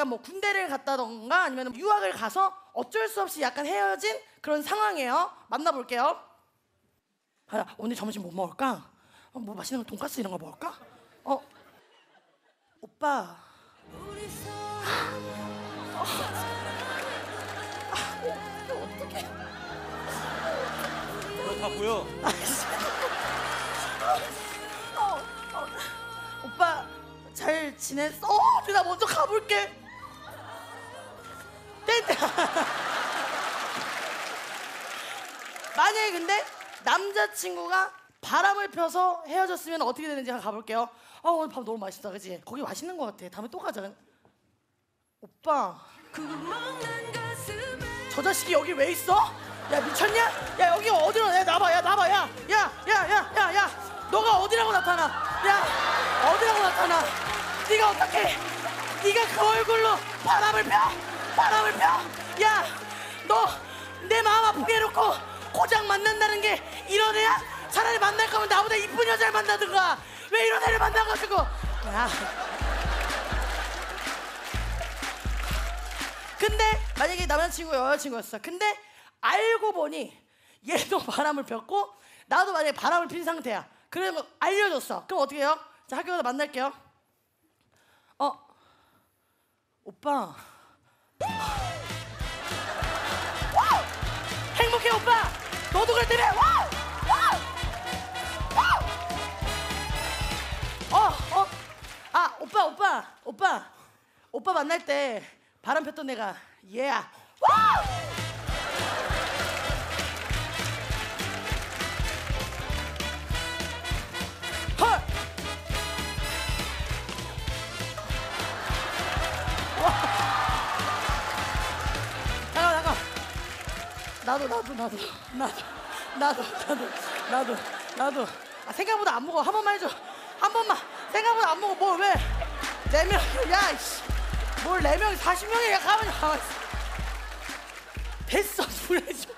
약간 뭐 군대를 갔다던가 아니면 유학을 가서 어쩔 수 없이 약간 헤어진 그런 상황이에요. 만나볼게요. 아, 오늘 점심 뭐 먹을까? 어, 뭐 맛있는 거 돈까스 이런 거 먹을까? 어, 오빠. 그렇다고요? 어, 어, 오빠 잘 지냈어? 어, 나 먼저 가볼게. 만약에 근데 남자친구가 바람을 펴서 헤어졌으면 어떻게 되는지 한번 가볼게요. 아 오늘 밥 너무 맛있다, 그지? 거기 맛있는 것 같아. 다음에 또 가자. 오빠. 저 자식이 여기 왜 있어? 야 미쳤냐? 야 여기 어디로 야 나봐 야 나봐 야 야 야 야 야 야 너가 어디라고 나타나? 야 어디라고 나타나? 네가 어떻게? 네가 그 얼굴로 바람을 펴 바람을 펴? 야 너 내 마음 아프게 해놓고 고장 만난다는 게 이런 애야? 차라리 만날 거면 나보다 이쁜 여자를 만나든가 왜 이런 애를 만나가지고 야 근데 만약에 남자친구 여자친구였어. 근데 알고 보니 얘도 바람을 폈고 나도 만약에 바람을 핀 상태야. 그러면 알려줬어. 그럼 어떻게 해요? 자 학교 가서 만날게요. 어 오빠. 행복해 오빠. 너도 그럴 때문에 와우! 와우! 와우! 어 어. 아 오빠 오빠 오빠 오빠 만날 때 바람 폈던 애가 얘야. 와 나도 나도 나도 나도 나도 나도 나도 나도 아, 생각보다 안 먹어 한 번만 해줘 한 번만 생각보다 안 먹어 뭐 왜? 네 명, 야, 이씨. 뭘네 명, 40명이야. 가만히 가만히 있어. 됐어, 보내줘.